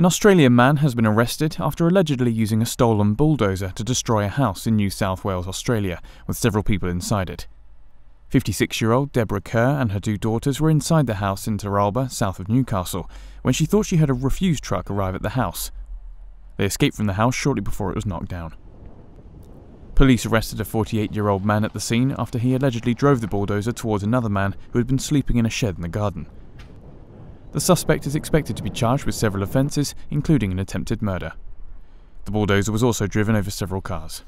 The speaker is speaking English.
An Australian man has been arrested after allegedly using a stolen bulldozer to destroy a house in New South Wales, Australia, with several people inside it. 56 year old Deborah Kerr and her two daughters were inside the house in Teralba, south of Newcastle, when she thought she heard a refuse truck arrive at the house. They escaped from the house shortly before it was knocked down. Police arrested a 48 year old man at the scene after he allegedly drove the bulldozer towards another man who had been sleeping in a shed in the garden. The suspect is expected to be charged with several offences, including an attempted murder. The bulldozer was also driven over several cars.